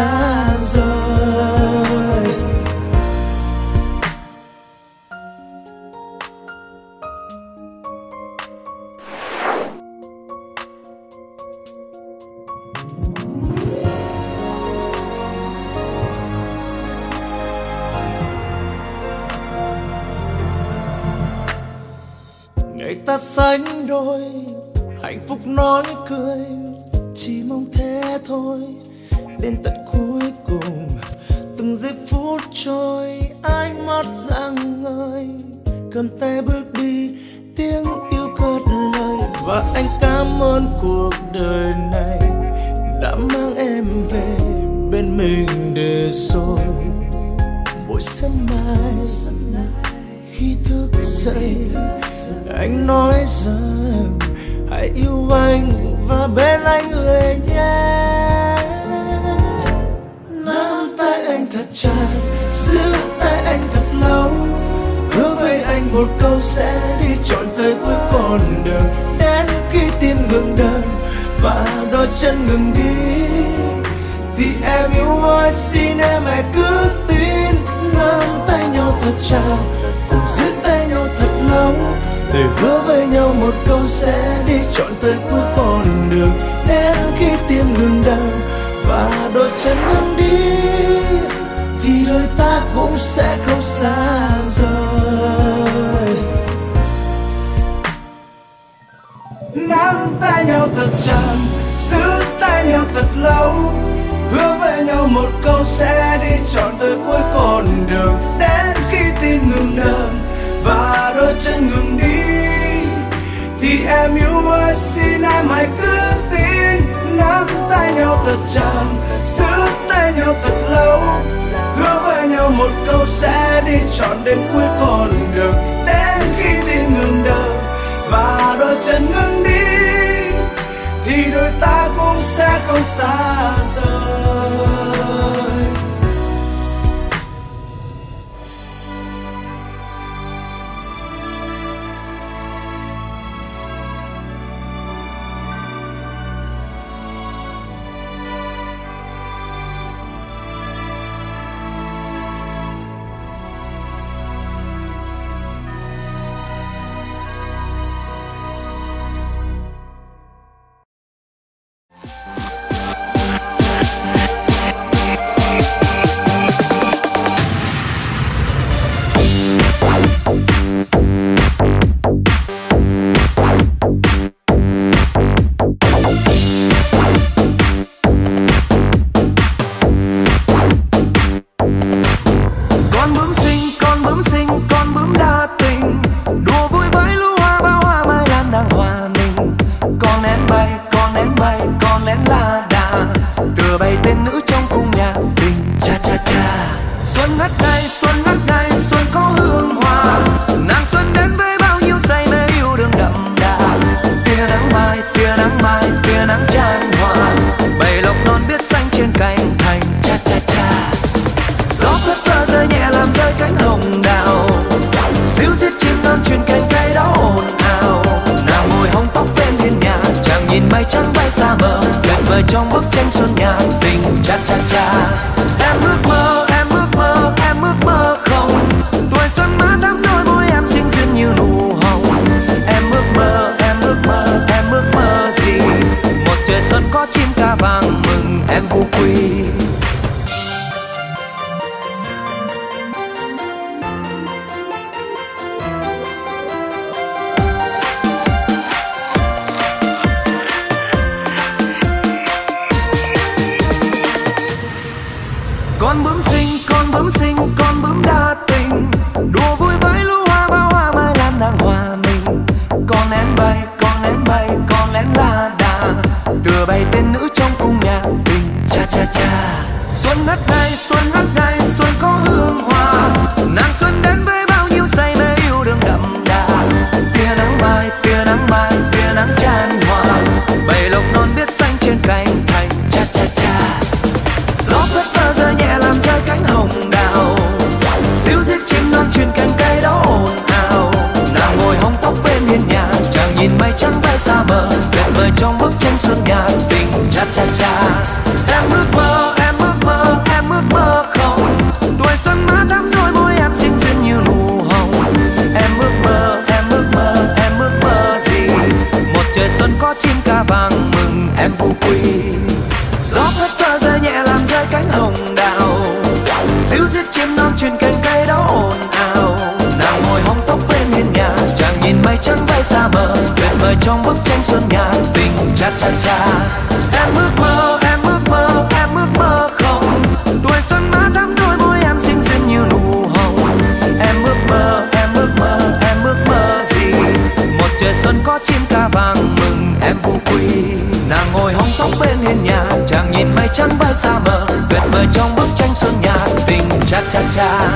sẽ nắm tay nhau thật chặt, giữ tay nhau thật lâu. Hứa với nhau một câu sẽ đi trọn tới cuối con đường. Đến khi tim ngừng đập và đôi chân ngừng đi, thì em yêu ơi, xin em hãy cứ tin. Nắm tay nhau thật chặt, giữ tay nhau thật lâu. Hứa với nhau một câu sẽ đi trọn đến cuối con đường. Đến khi tim ngừng đập và đôi chân ngưng đi thì đôi ta cũng sẽ không xa rời. Xa mờ tuyệt vời trong bức tranh xuân nhạc tình cha cha cha. Em ước mơ, em ước mơ, em ước mơ không. Tuổi xuân má thắm đôi môi em xinh xinh như nụ hồng. Em ước mơ, em ước mơ, em ước mơ gì? Một trời xuân có chim ca vàng mừng, em vui quy nàng ngồi hóng tóc bên hiên nhà, chàng nhìn mây trắng bay xa mờ tuyệt vời trong bức tranh xuân nhạc tình cha cha cha.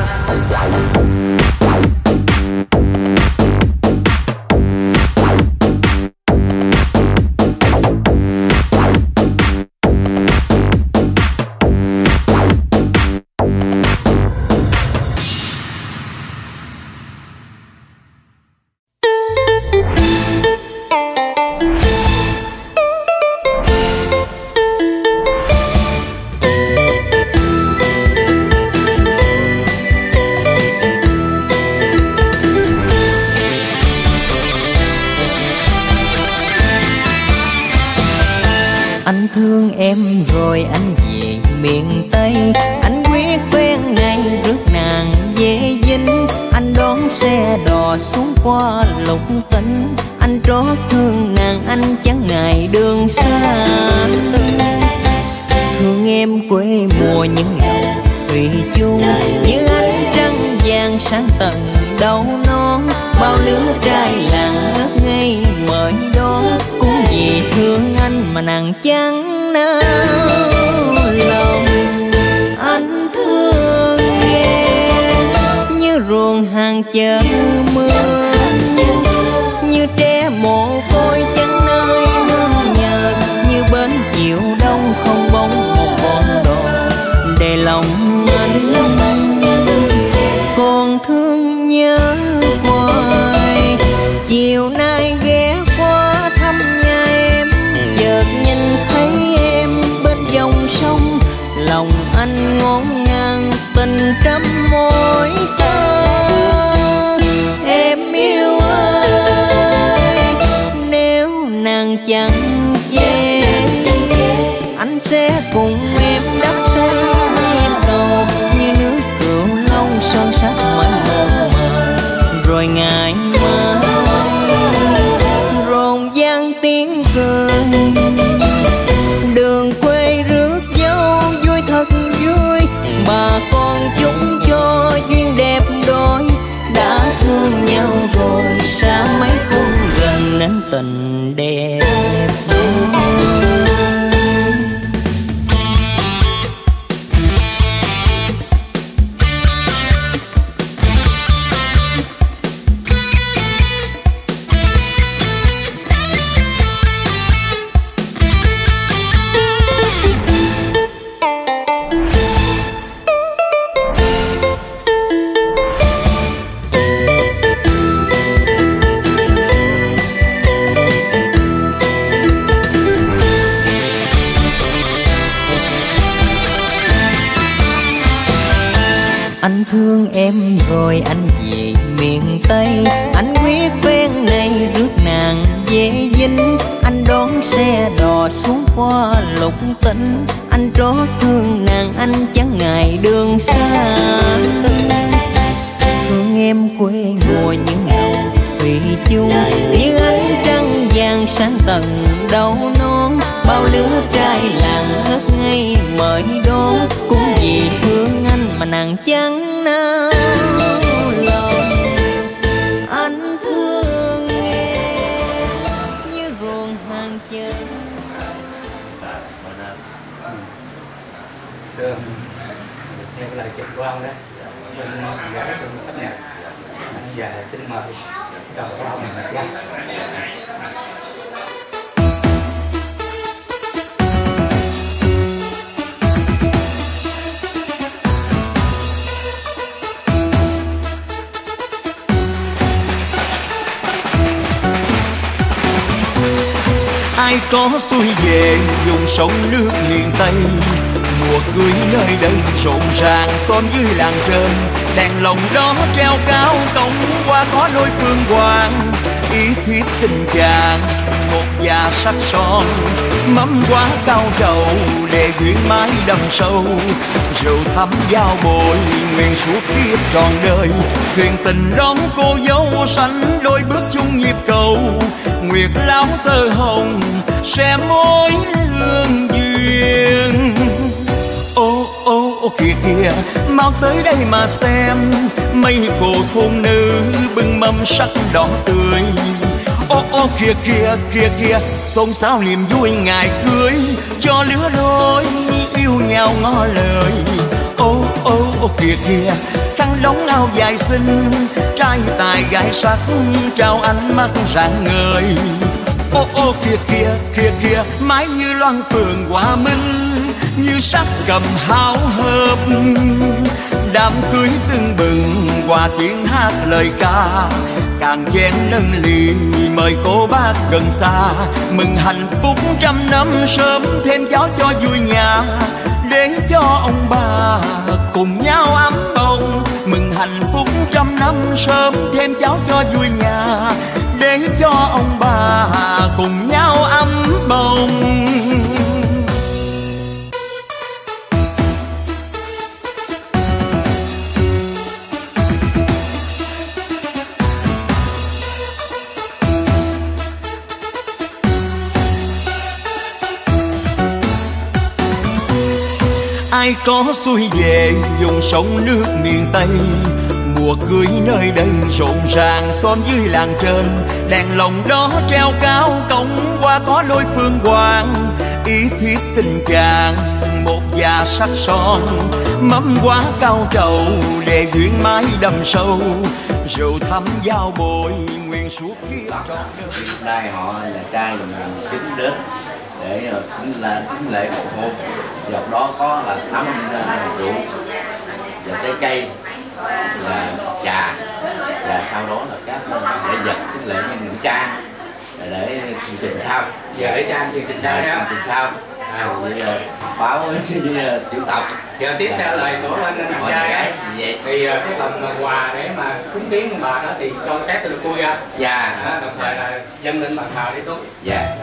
sang tận đâu non bao lứa trai làng ngất ngây mời đó. Cũng vì thương anh mà nàng chán nao. Lòng anh thương em. Như ruồng hàng chờ trăm môi. tình đẹp sudden ai có xuôi về, dùng sông nước miền Tây. Mùa cưới nơi đây rộn ràng, xóm dưới làng trên. Đèn lồng đó treo cao, cổng qua có lối phương hoàng ý thiết tình chàng. Một già sắc son, mắm quá cao trầu, để quyến mãi đầm sâu. Rượu thắm giao bồi, nguyện suốt kiếp trọn đời. Thuyền tình đón cô dâu sánh đôi bước chung nhịp cầu. Nguyệt lão tơ hồng, sẽ mối lương duyên kìa kìa, mau tới đây mà xem. Mây cô thôn nữ bưng mâm sắc đỏ tươi. Ô ô, kìa kìa kìa kìa, xôn xao niềm vui ngày cưới. Cho lứa đôi yêu nhau ngó lời. Ô ô ô, kìa kìa, khăn đóng áo dài xinh. Trai tài gái sắc trao ánh mắt rạng ngời. Ô ô, kìa kìa kìa kìa, mái như loan phường hòa minh như sắc cầm háo hợp đám cưới tưng bừng qua tiếng hát lời ca, càng chén nâng ly mời cô bác gần xa. Mừng hạnh phúc trăm năm sớm, thêm cháu cho vui nhà, để cho ông bà cùng nhau ấm bồng. Mừng hạnh phúc trăm năm sớm, thêm cháu cho vui nhà, để cho ông bà cùng nhau ấm bồng. Ai có xuôi về, dùng sông nước miền Tây. Mùa cưới nơi đây rộn ràng, xóm dưới làng trên. Đèn lồng đó treo cao, cổng qua có lối phương hoàng ý thiết tình chàng, một già sắc son. Mâm quá cao trầu, để duyên mái đầm sâu. Rượu thắm giao bồi, nguyện suốt kiếp trọn đời. Đây họ là trai chính đến để chính là chính lễ cầu hôn dọc đó có là thắm rượu và trái cây và trà và sau đó là các lễ vật chính lễ như nữ trang. Để chương trình sau. Giờ để trang chương trình sau chương trình sau. À, vậy là báo với tiểu tộc. Giờ tiếp theo lời của anh anh trai gái vậy. Thì ờ, cái phần quà để mà cúng kiến ông bà đó thì cho các tôi được vui ra dạ. Đó, đồng thời là dân lên bàn thờ đi tốt. Dạ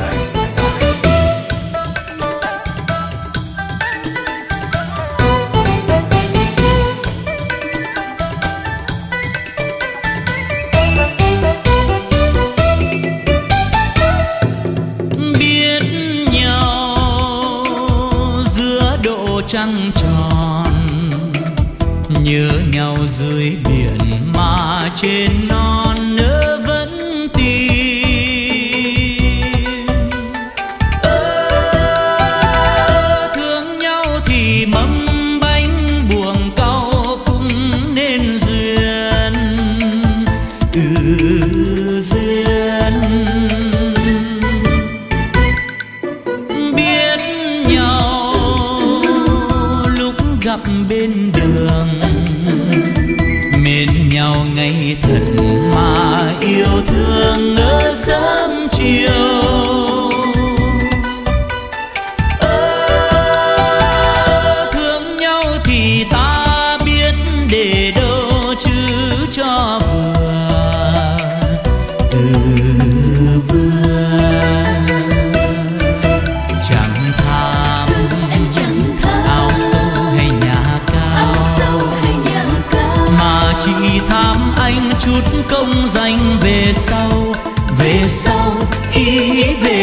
trăng tròn nhớ nhau dưới biển mà trên non.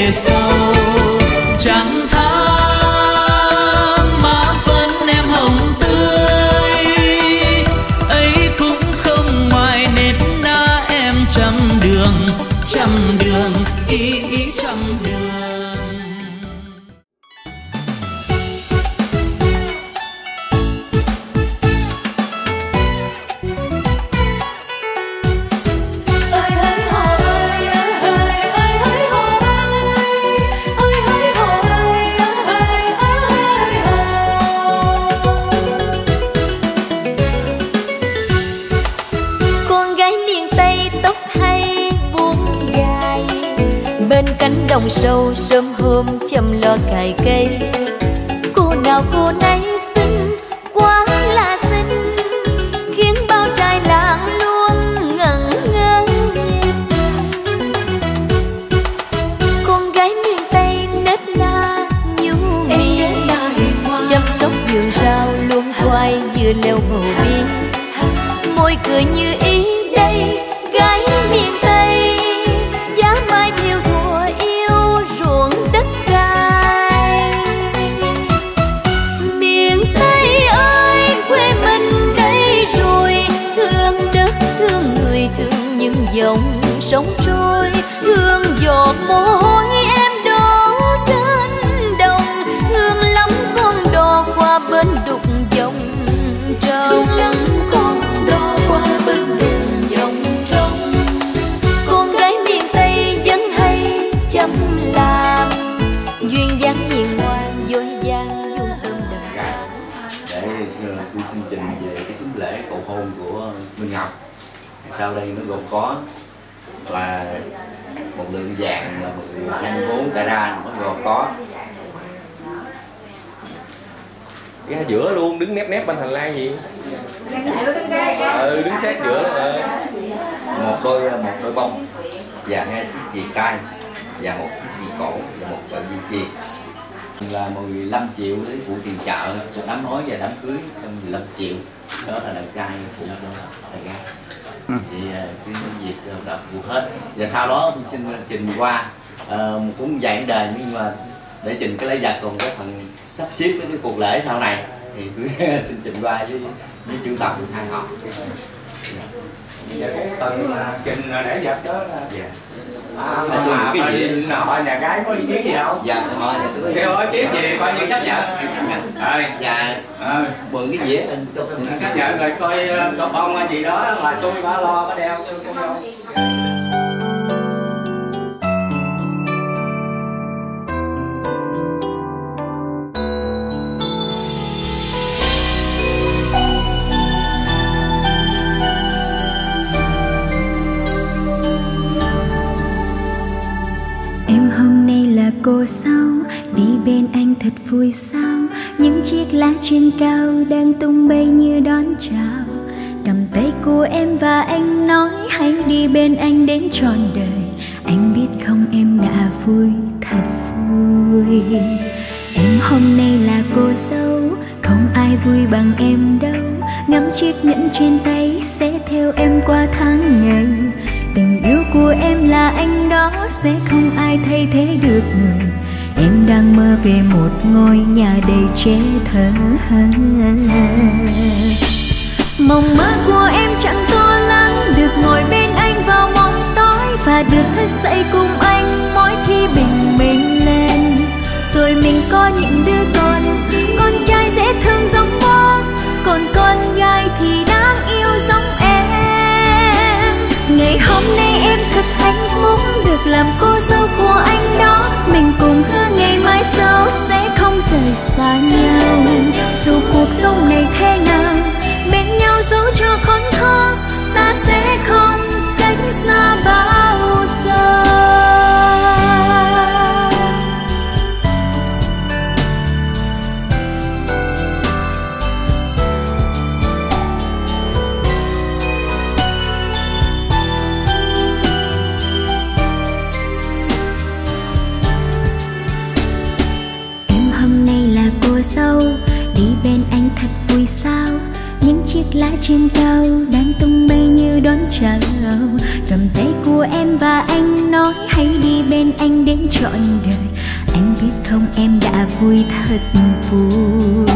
Về sau chẳng sông trôi thương giọt mồ hôi em đổ trên đồng. Thương lắm con đò qua bên đục dòng trông con đò qua bên đục dòng trông con gái miền tây vẫn hay chăm làm. Duyên dáng hiền ngoan dối gian vuông tôm đầm cái để tôi xin trình về cái sính lễ cầu hôn của Minh Ngọc. Sau đây nó gồm có lượng vàng là 24 carat nó gồm có. Ra giữa luôn, đứng nép nép bên hành lang gì? Ừ đứng sát giữa ừ. một đôi ờ, một đôi bông và hai chiếc chì cay và một chiếc cổ và một sợi dây chuyền. Là 15 triệu lấy phụ tiền chợ cho đám hối và đám cưới trong 15 triệu. Đó là đàn trai phụ đó là gái thì ờ, cái việc đọc buộc hết. Và sau đó tôi xin trình qua ờ, cũng vấn đề nhưng mà để trình cái lễ vật còn cái phần sắp xếp với cái cuộc lễ sau này thì tôi xin trình qua với với chủ tập hai họ. Dạ, cái phần mà trình để vật đó là dạ à, mà, cái mà gì? họ nhà gái có ý kiến gì không? Dạ thôi dạ tôi kêu ý kiến gì? Coi như chấp nhận rồi. Dạ. Mượn cái dĩa lên cho chấp nhận rồi coi ờ, có bông hay gì đó là xui ba lo có đeo cho con dâu vui sao? Những chiếc lá trên cao Đang tung bay như đón chào. Cầm tay của em và anh nói, Hãy đi bên anh đến trọn đời. Anh biết không em đã vui Thật vui. Em hôm nay là cô dâu, Không ai vui bằng em đâu. Ngắm chiếc nhẫn trên tay Sẽ theo em qua tháng ngày. Tình yêu của em là anh đó, Sẽ không ai thay thế được người. Em đang mơ về một ngôi nhà đầy trẻ thơ Mộng mơ của em chẳng to lắm, Được ngồi bên anh vào mong tối Và được thức dậy cùng anh mỗi khi bình minh lên. Rồi mình có những đứa con Con trai dễ thương giống bố, Còn con gái thì đáng yêu giống Ngày hôm nay em thật hạnh phúc Được làm cô dâu của anh đó. Mình cùng hứa ngày mai sau Sẽ không rời xa nhau. Dù cuộc sống này thế nào, Bên nhau dẫu cho khốn khó, Ta sẽ không cách xa bao giờ. Thật vui sao? Những chiếc lá trên cao Đang tung bay như đón chào. Cầm tay của em và anh nói, Hãy đi bên anh đến trọn đời. Anh biết không, em đã vui thật vui.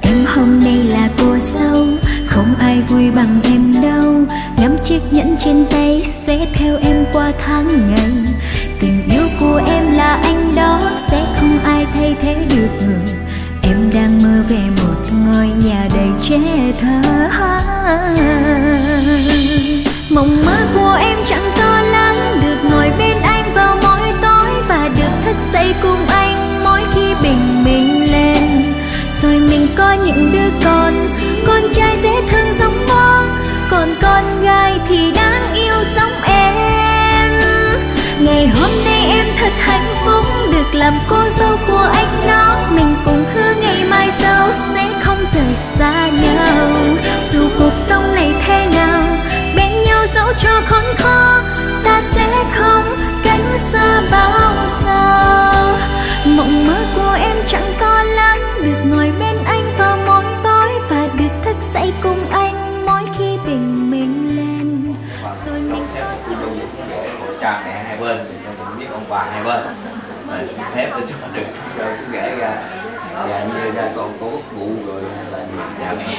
Em hôm nay là cô dâu, Không ai vui bằng em đâu. Ngắm chiếc nhẫn trên tay Sẽ theo em qua tháng ngày. Tình yêu của em là anh đó, Sẽ không ai thay thế được người. Em đang mơ về một ngôi nhà đầy trẻ thơ Mộng mơ của em chẳng to lắm, Được ngồi bên anh vào mỗi tối Và được thức dậy cùng anh mỗi khi bình minh lên. Rồi mình có những đứa con Con trai dễ thương giống bố Còn con gái thì đáng yêu giống em. Ngày hôm nay em thật hạnh phúc được làm cô dâu của anh đó. Mình cùng hứa ngày mai sau sẽ không rời xa nhau. Dù cuộc sống này thế nào bên nhau dẫu cho khốn khó ta sẽ không cánh xa bao giờ. Mộng mơ của em chẳng to lắm được ngồi bên anh vào mỗi tối và được thức dậy cùng anh mỗi khi bình mình lên. Rồi mình có vâng, những cha mẹ hai bên thì cho cũng biết ông bà hai bên thép để cho được? Cho gãy ra. Và như ra con có cố bụ rồi là gì dạ. Mẹ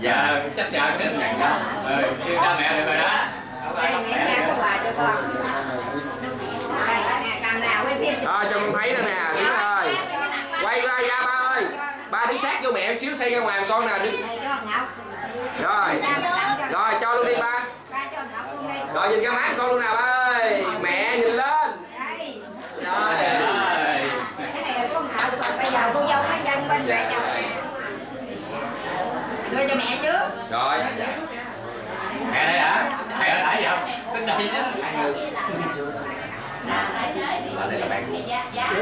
dạ chắc giờ đến nhận đó. Ừ kêu cha mẹ được rồi đó. À, cho con thấy đó nè tiếng ơi. Quay qua ra ba ơi. Ba đứng sát vô mẹ xíu xây ra ngoài con nè đứng. Rồi. Rồi cho luôn đi ba rồi nhìn cái mắt con luôn nào ơi mẹ nhìn lên rồi cái này con thợ còn bây giờ cô dâu nó dân bên mẹ đưa cho mẹ trước rồi mẹ đây hả mẹ ở nãy không tính đây chứ và đây là bạn của dạ.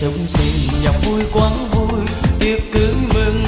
sống sinh nhạc vui quá vui. Tiếc cứ mừng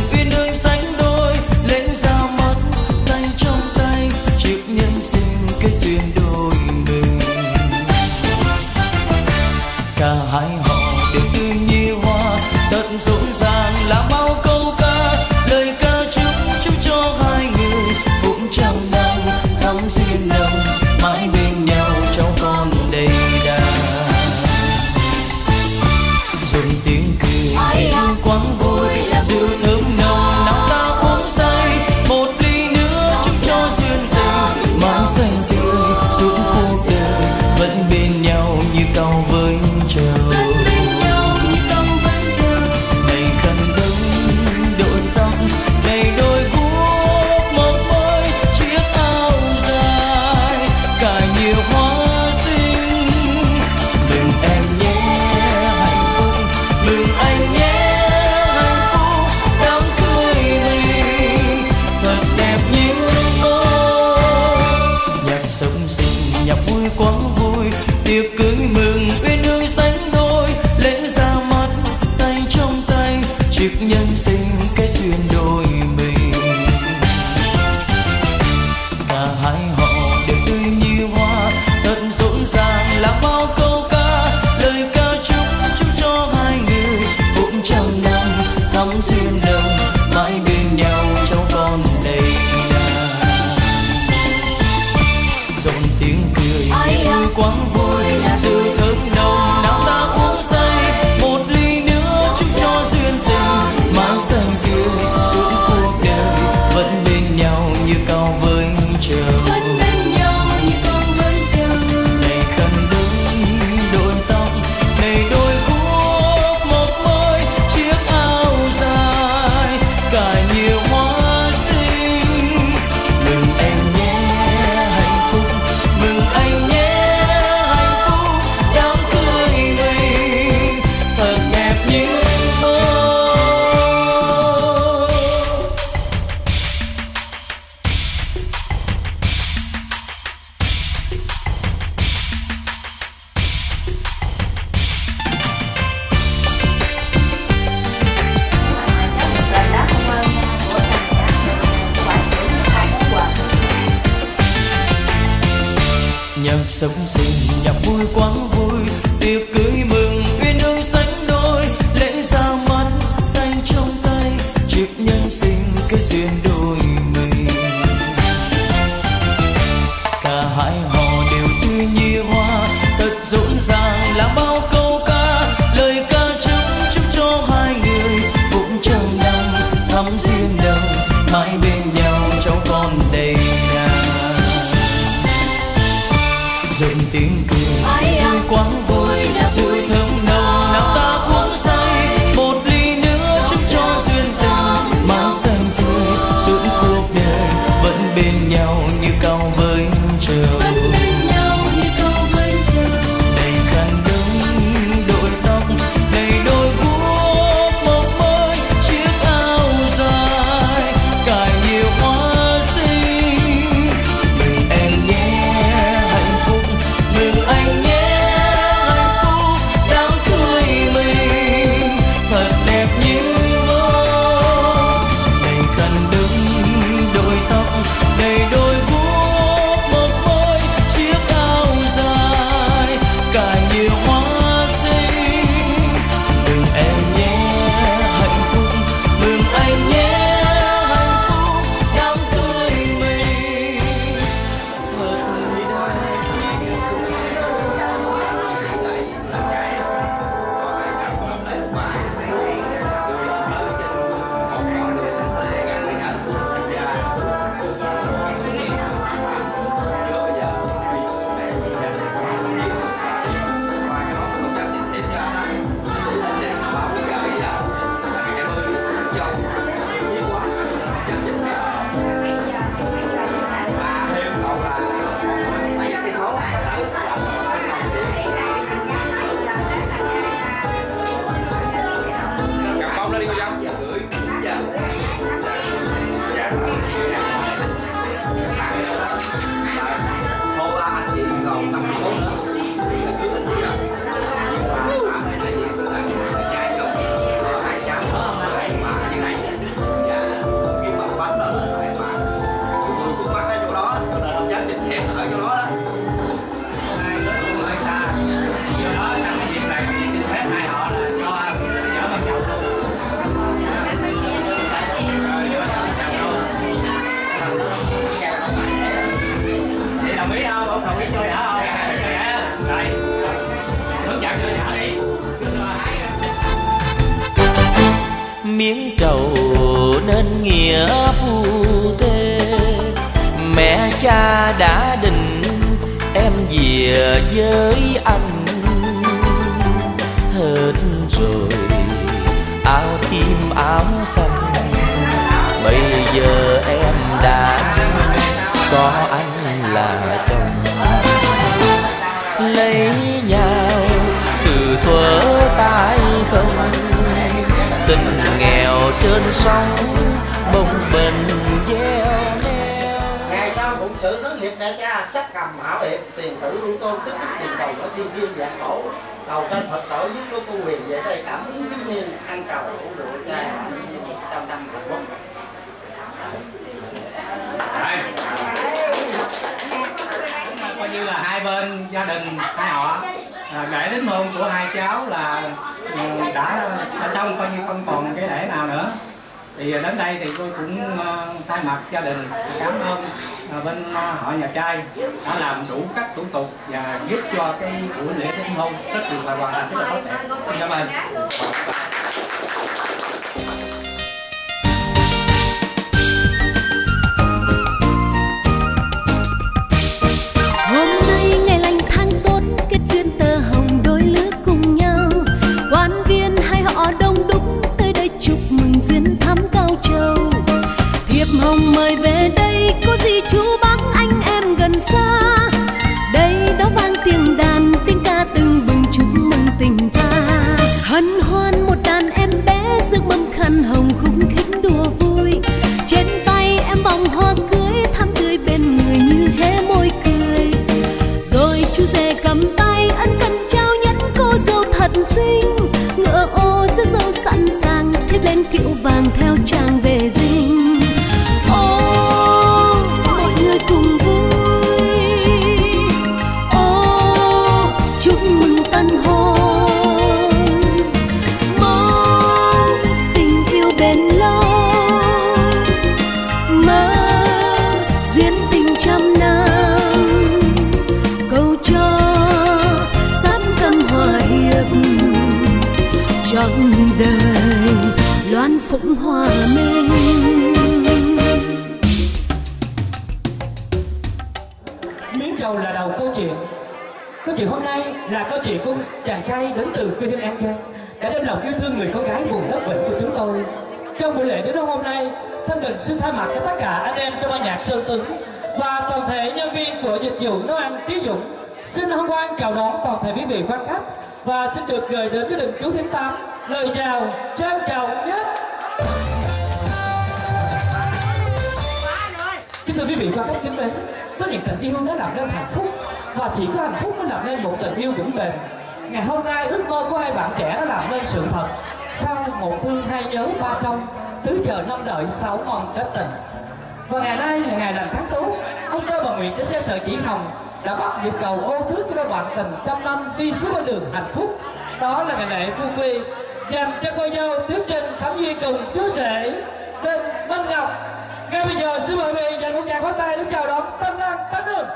ça vous đã có anh là chồng. Lấy nhau từ thuở tay không? Tình nghèo trên sông bồng bềnh gieo ngày sau phụng sự nói nghiệp mẹ cha, sắc cầm hảo hiệp, tiền tử lưu tôn tích đức tiền cầu ở thiên kim dạng cổ cầu tranh phật tổ giúp có cô quyền về đây, cảm ứng chứng niên ăn cầu uống đội cha tự nhiên trăm năm hạnh phúc coi như là hai bên gia đình hai họ. À, lễ đính hôn của hai cháu là ừ, đã, đã xong coi như không còn cái lễ nào nữa. Thì đến đây thì tôi cũng ờ, thay mặt gia đình cảm ơn ờ, bên ờ, họ nhà trai đã làm đủ các thủ tục và giúp cho cái buổi lễ đính hôn rất là hoàn thành rất là tốt đẹp. Xin cảm ơn. Xinh ngựa ô rước dâu sẵn sàng thiết lên kiệu vàng theo chàng Cho tất cả anh em trong ban nhạc Sơn Tứng Và toàn thể nhân viên của dịch vụ nấu ăn Trí Dũng Xin hân hoan chào đón toàn thể quý vị quan khách Và xin được gửi đến gia đình chú Thiên Tám Lời chào trân trọng nhất Kính thưa quý vị quan khách kính mến, có những tình yêu đã làm nên hạnh phúc và chỉ có hạnh phúc mới làm nên một tình yêu vững bền. Ngày hôm nay ước mơ của hai bạn trẻ đã làm nên sự thật. Sau một thương hai nhớ ba trong, tứ chờ năm đợi sáu mong kết tình. Và ngày nay là ngày lành tháng tú, ông cơ và nguyện đã xe sợi chỉ hồng đã bắt nhịp cầu ô thước cho đôi bạn tình trăm năm đi suốt con đường hạnh phúc. Đó là ngày lễ vui quy dành cho cô dâu tứ Trinh Thẩm Duy cùng chú rể Đinh Minh Ngọc ngay bây giờ xin mời quý vị dành một tràng pháo tay để chào đón Tân An Tân Hương.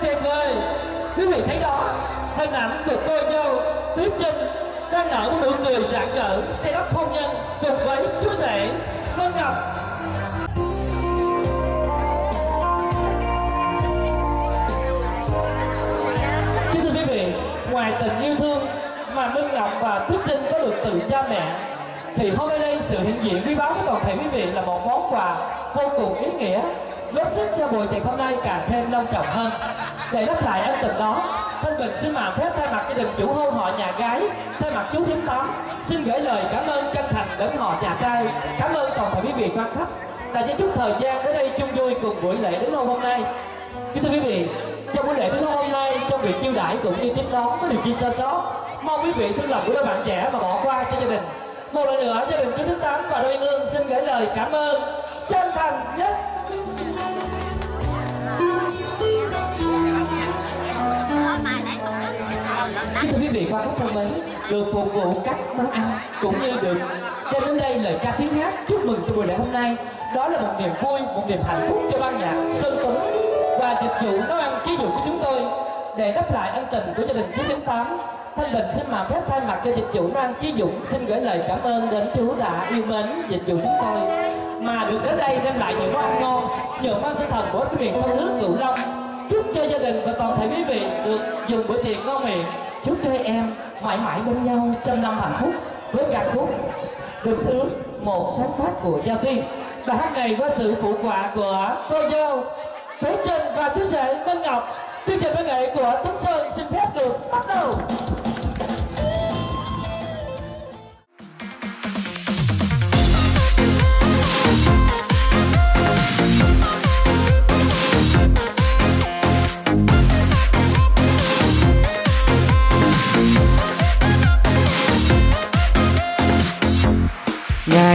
Tuyệt vời. Quý vị thấy đó, hình ảnh của cô dâu Tuyết Trinh đang nở một nụ cười rạng rỡ, xe đắp hôn nhân cùng với chú rể Minh Ngọc Kính thưa quý vị, ngoài tình yêu thương mà Minh Ngọc và Tuyết Trinh có được từ cha mẹ thì hôm nay đây sự hiện diện quý báu của toàn thể quý vị là một món quà vô cùng ý nghĩa góp sức cho buổi tiệc hôm nay càng thêm long trọng hơn để đáp lại ân tình đó. Thanh Bình xin mạn phép thay mặt gia đình chủ hôn họ nhà gái, thay mặt chú thím tám, xin gửi lời cảm ơn chân thành đến họ nhà trai. Cảm ơn toàn thể quý vị quan khách. Đã cho chút thời gian đến đây chung vui cùng buổi lễ đến hôn hôm nay. Kính thưa quý vị, trong buổi lễ đến hôn hôm nay, trong việc chiêu đãi cũng như tiếp đón có điều chi sơ sót, mong quý vị thương lòng của đôi bạn trẻ mà bỏ qua cho gia đình. Một lần nữa, gia đình chú thứ tám và đôi hương xin gửi lời cảm ơn chân thành nhất. Kính thưa quý vị qua các thân mến, được phục vụ các món ăn cũng như được đem đến đây lời ca tiếng hát chúc mừng cho buổi lễ hôm nay. Đó là một niềm vui, một niềm hạnh phúc cho ban nhạc Sơn Tuấn và dịch vụ nấu ăn ký dụ của chúng tôi để đáp lại ân tình của gia đình chú chín tám Thanh Bình xin mà phép thay mặt cho dịch vụ Noan Chí Dũng xin gửi lời cảm ơn đến chú đã yêu mến dịch vụ chúng tôi mà được đến đây đem lại những món ăn ngon, những món tinh thần của cái miền sông nước Cửu Long. Chúc cho gia đình và toàn thể quý vị được dùng bữa tiệc ngon miệng. Chúc cho em mãi mãi bên nhau trăm năm hạnh phúc với ca khúc được thứ một sáng tác của Giao Tiên. Bài hát này có sự phụ họa của cô dâu, Thế Trinh và chú rể Minh Ngọc. Chương trình văn nghệ của Tuấn Sơn xin phép được bắt đầu.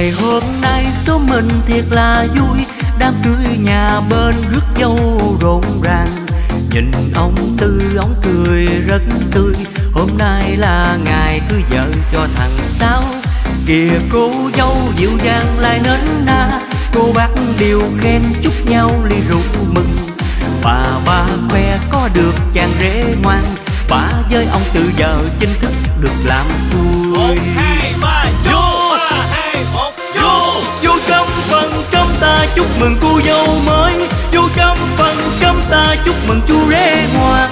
Ngày hôm nay số mình thiệt là vui, Đám cưới nhà bên rước dâu rộn ràng. Nhìn ông Tư, ông cười rất tươi, Hôm nay là ngày cưới vợ cho thằng Sáu. Kìa cô dâu dịu dàng lại nến na, Cô bác đều khen chúc nhau ly rượu mừng. Bà ba khoe có được chàng rể ngoan, Bà với ông Tư giờ chính thức được làm xuôi. Vô vô. Ta chúc mừng cô dâu mới. Vô trăm phần trăm ta chúc mừng chú rể ngoan.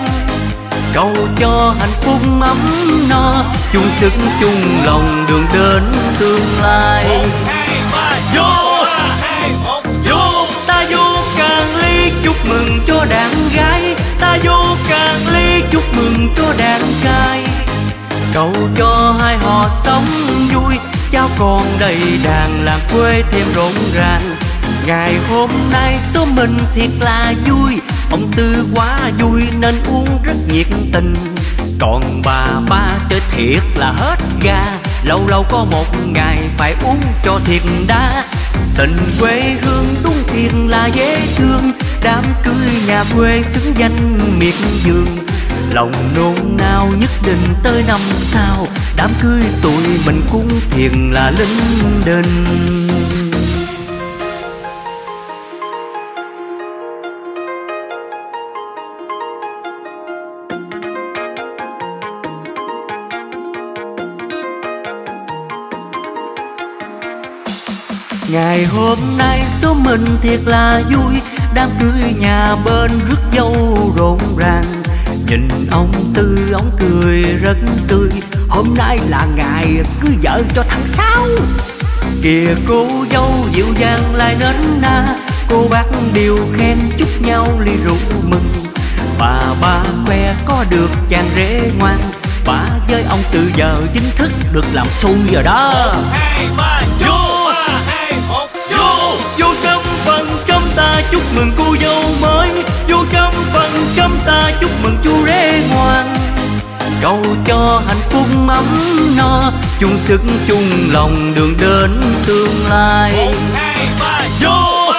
Cầu cho hạnh phúc ấm no chung sức chung lòng đường đến tương lai. Vô vô, ta vô càng ly chúc mừng cho đàn gái. Ta vô càng ly chúc mừng cho đàn trai. Cầu cho hai họ sống vui, cháu con đầy đàn làng quê thêm rộn ràng ngày hôm nay số mình thiệt là vui. Ông tư quá vui nên uống rất nhiệt tình. Còn bà ba chơi thiệt là hết ga. Lâu lâu có một ngày phải uống cho thiệt đá. Tình quê hương đúng thiệt là dễ thương. Đám cưới nhà quê xứng danh miệt vườn. Lòng nôn nao nhất định tới năm sau. Đám cưới tụi mình cũng thiền là linh đình. Ngày hôm nay số mình thiệt là vui, Đám cưới nhà bên rước dâu rộn ràng. Nhìn ông Tư, ông cười rất tươi. Hôm nay là ngày cưới vợ cho thằng Sáu. Kìa cô dâu dịu dàng lại nến na. Cô bác đều khen chúc nhau ly rượu mừng. Bà ba khoe có được chàng rể ngoan. Bà với ông từ giờ chính thức được làm xui rồi đó. Hai chúc mừng cô dâu mới. Vô trong phần trong ta chúc mừng chú rể ngoan. Cầu cho hạnh phúc ấm no chung sức chung lòng đường đến tương lai. Hai ba Vô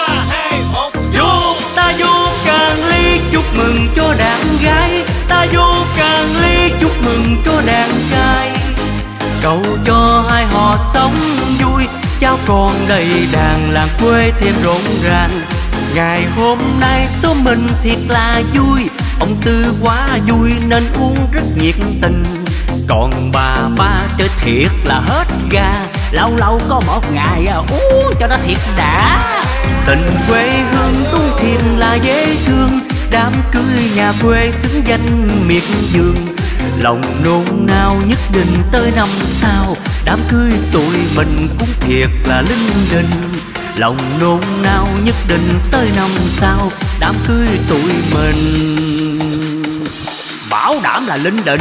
Vô Ta vô càng ly chúc mừng cho đàn gái. Ta vô càng ly chúc mừng cho đàn trai. Cầu cho hai họ sống vui Cháu con đầy đàn làng quê thêm rộn ràng Ngày hôm nay số mình thiệt là vui. Ông Tư quá vui nên uống rất nhiệt tình. Còn bà, ba chơi thiệt là hết ga. Lâu lâu có một ngày à, uống cho nó thiệt đã. Tình quê hương đúng thiệt là dễ thương. Đám cưới nhà quê xứng danh miệt vườn. Lòng nôn nao nhất định tới năm sau. Đám cưới tụi mình cũng thiệt là linh đình. Lòng nôn nao nhất định tới năm sau, Đám cưới tụi mình. Bảo đảm là linh định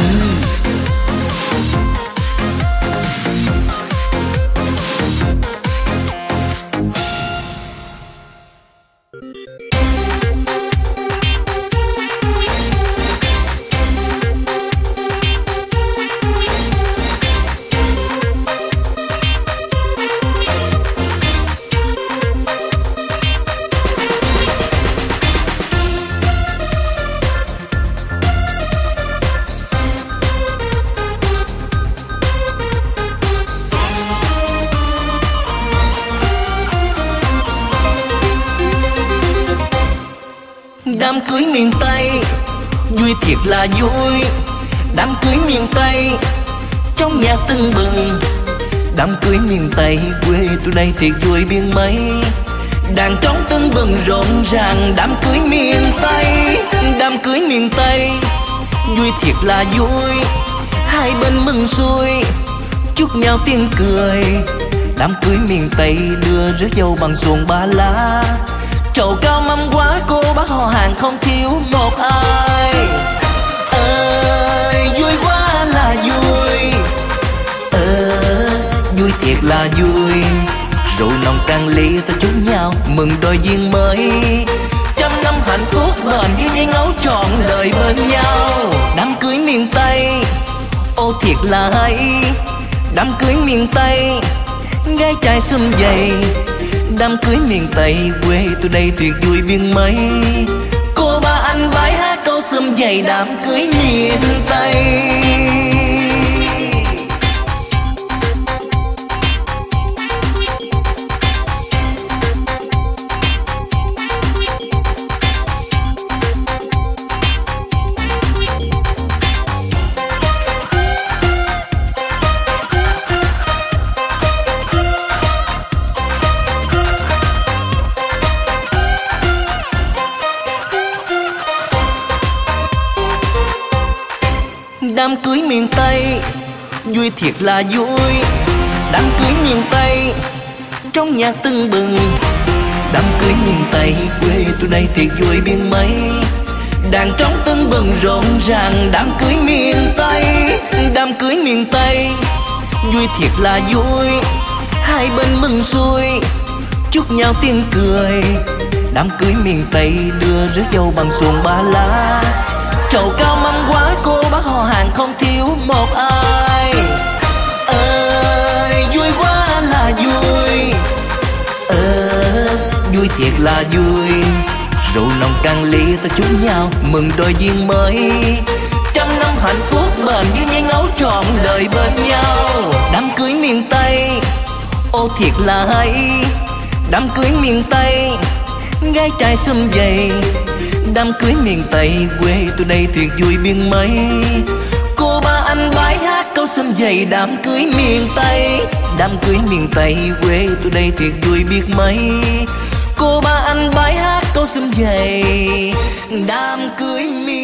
tiệc thiệt vui biên mấy đàn trống tưng bừng rộn ràng, đám cưới miền tây, đám cưới miền tây. Vui thiệt là vui, hai bên mừng xuôi, chúc nhau tiếng cười. Đám cưới miền tây đưa rước dâu bằng xuồng ba lá. Trầu cao mâm quá cô bác họ hàng không thiếu một ai. Ơi, vui quá là vui. Ơi, vui thiệt là vui rượu nồng tan ly ta chúc nhau mừng đôi duyên mới. Trăm năm hạnh phúc bền như dây ngấu trọn đời bên nhau. Đám cưới miền tây, ô thiệt là hay. Đám cưới miền tây gái trai xum dày. Đám cưới miền tây, quê tôi đây tuyệt vui biên mấy cô ba anh bái hát câu xum dày đám cưới miền tây. Đám cưới miền tây, vui thiệt là vui. Đám cưới miền tây, trong nhạc tưng bừng. Đám cưới miền tây, quê tôi đây thiệt vui biên mấy. Đàn trống tưng bừng rộn ràng, đám cưới miền tây. Đám cưới miền tây, vui thiệt là vui. Hai bên mừng xuôi, chúc nhau tiếng cười. Đám cưới miền tây đưa rước dâu bằng xuồng ba lá. Trầu cao mâm quá cô không một ai. Ơi, vui quá là vui. Ờ vui thiệt là vui. Rượu nồng trang ly ta chúc nhau mừng đôi duyên mới. Trăm năm hạnh phúc bền như dây ngấu trọn đời bên nhau. Đám cưới miền tây, ô thiệt là hay. Đám cưới miền tây gái trai xum dày đám cưới miền tây, quê tôi đây thiệt vui biên mấy cô ba anh bái hát câu xum dày đám cưới miền tây. Đám cưới miền tây, quê tôi đây thiệt vui biết mấy. Cô ba anh bái hát câu xum dày đám cưới miền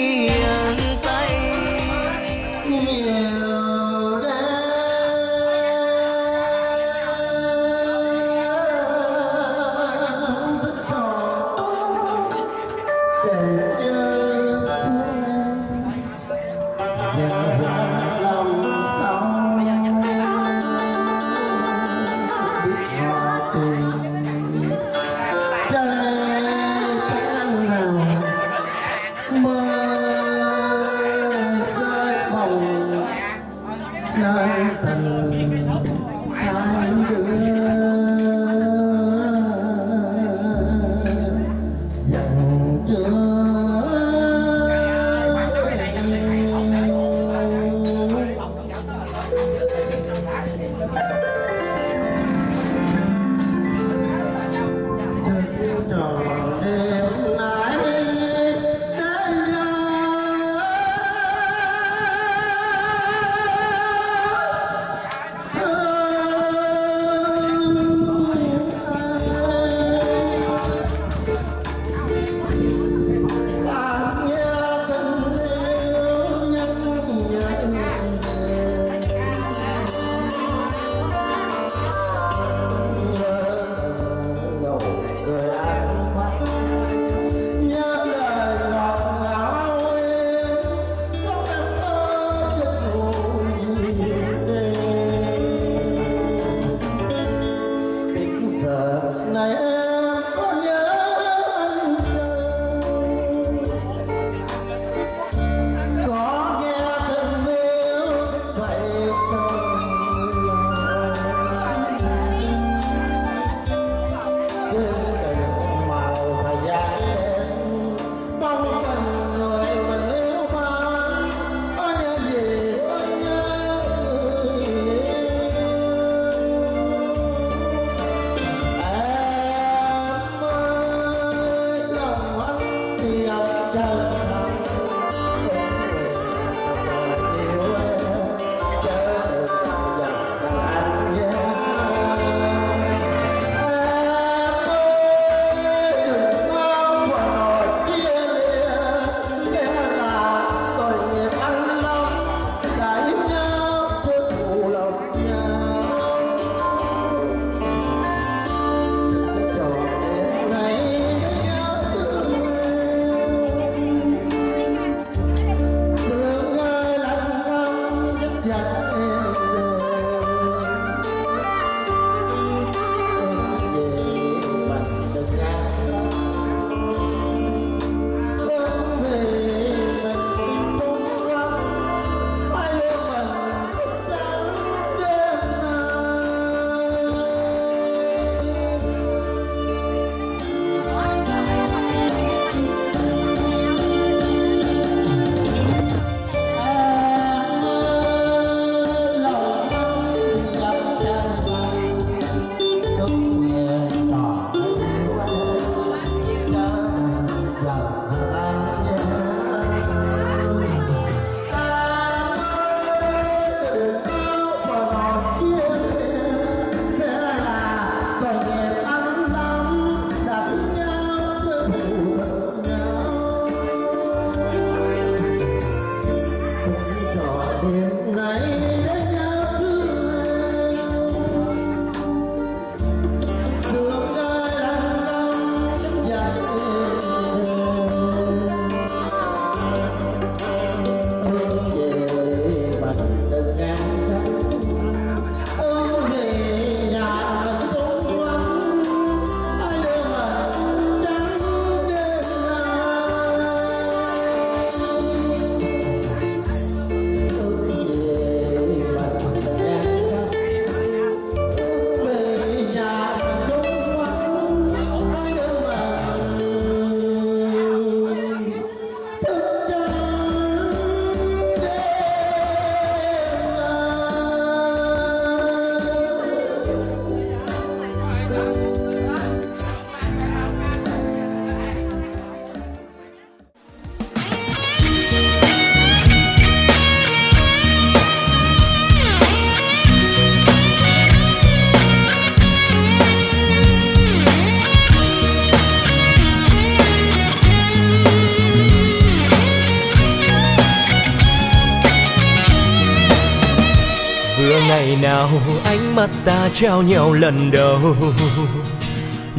ánh mắt ta trao nhau lần đầu.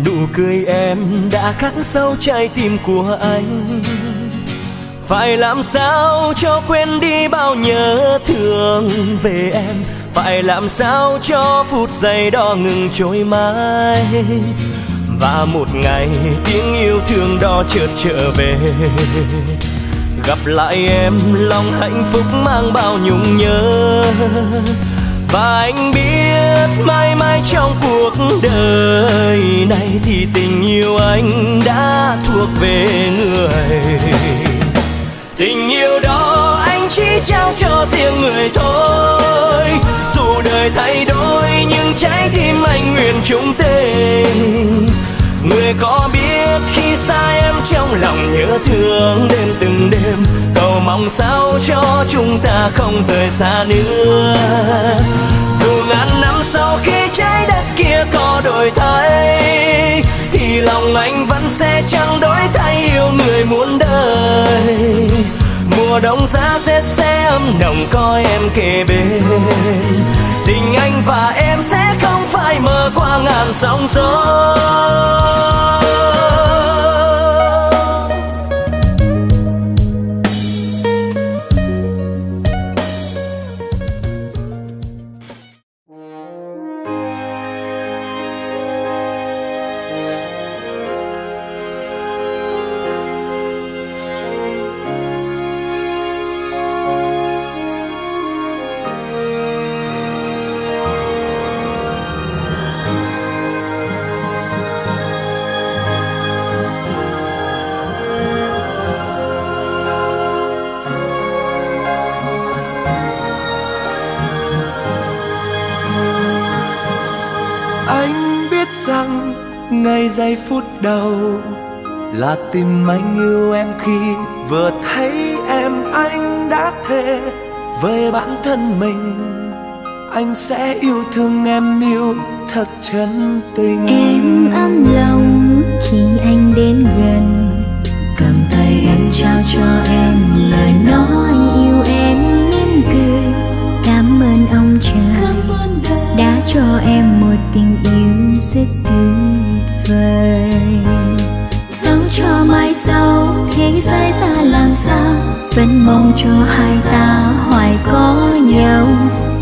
Nụ cười em đã khắc sâu trái tim của anh. Phải làm sao cho quên đi bao nhớ thương về em? Phải làm sao cho phút giây đó ngừng trôi mãi? Và một ngày tiếng yêu thương đó chợt trở về. Gặp lại em, lòng hạnh phúc mang bao nhung nhớ và anh biết mãi mãi trong cuộc đời này thì tình yêu anh đã thuộc về người. Tình yêu đó anh chỉ trao cho riêng người thôi. Dù đời thay đổi, nhưng trái tim anh nguyện chung tình người có biết khi xa em trong lòng nhớ thương đêm từng đêm. Cầu mong sao cho chúng ta không rời xa nữa. Dù ngàn năm sau khi trái đất kia có đổi thay, thì lòng anh vẫn sẽ chẳng đổi thay yêu người muốn đời. Mùa đông giá rét sẽ ấm nồng coi em kề bên tình anh và em sẽ không phải mơ qua ngàn sóng gió. Phút đầu là tìm anh yêu em khi vừa thấy em anh đã thề với bản thân mình. Anh sẽ yêu thương em yêu thật chân tình. Em ấm lòng khi anh đến gần. Cầm tay em trao cho em lời nói yêu em mỉm cười cảm ơn ông trời đã cho em một tình yêu vời dẫu cho mai sau, thế giới ra làm sao? Vẫn mong cho hai ta hoài có nhau.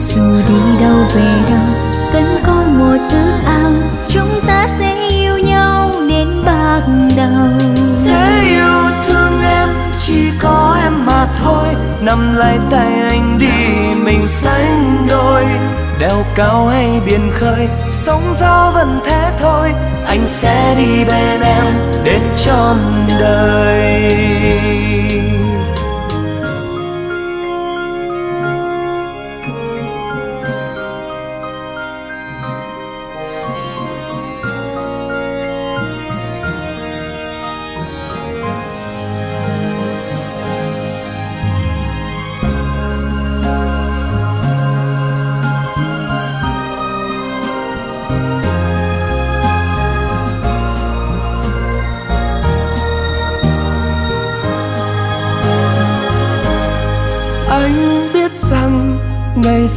Dù đi đâu về đâu, vẫn có một ước ao. Chúng ta sẽ yêu nhau đến bạc đầu. Sẽ yêu thương em, chỉ có em mà thôi. Nắm lấy tay anh đi, mình sánh đôi. Đèo cao hay biển khơi, sóng gió vẫn thế thôi anh sẽ đi bên em đến trọn đời.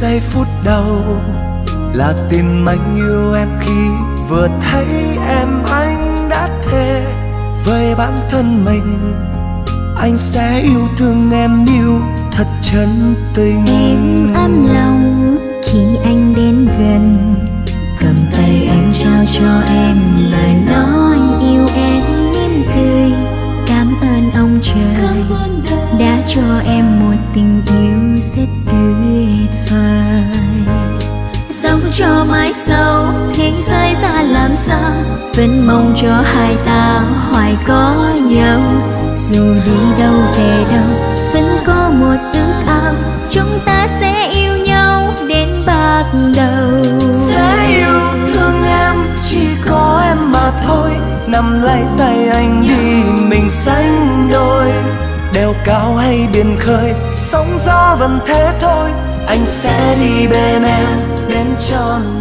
Giây phút đầu là tìm anh yêu em khi vừa thấy em anh đã thề với bản thân mình. Anh sẽ yêu thương em yêu thật chân tình. Em ấm lòng khi anh đến gần. Cầm tay em trao cho em lời nói yêu em mỉm cười. Cảm ơn ông trời đã cho em một tình yêu rất tuyệt thời dẫu cho mai sau thế giới ra làm sao? Vẫn mong cho hai ta hoài có nhau. Dù đi đâu về đâu, vẫn có một ước ao. Chúng ta sẽ yêu nhau đến bạc đầu. Sẽ yêu thương em, chỉ có em mà thôi. Nắm lấy tay anh đi, mình sánh đôi. Đèo cao hay biển khơi, sóng gió vẫn thế thôi anh sẽ đi bên em đến trọn